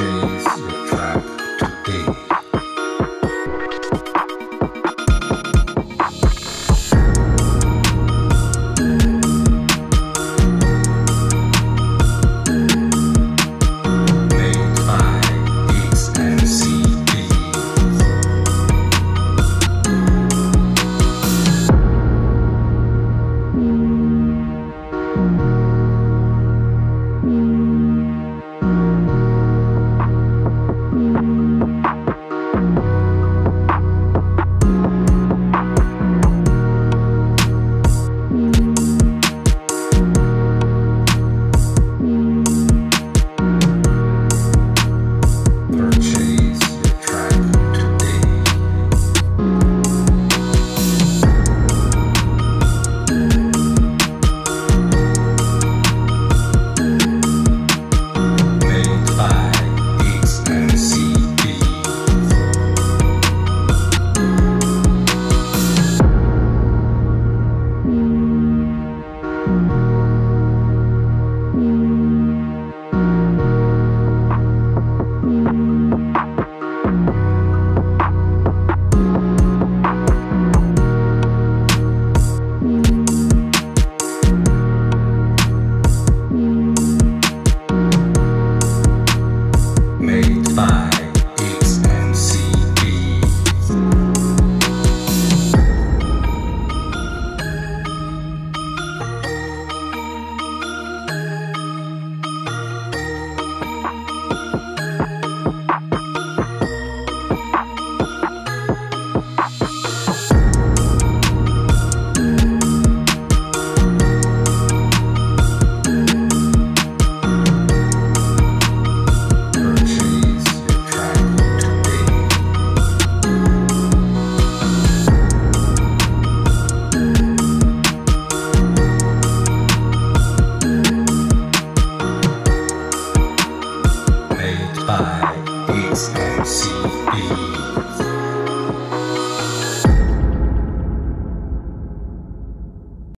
to inspired by.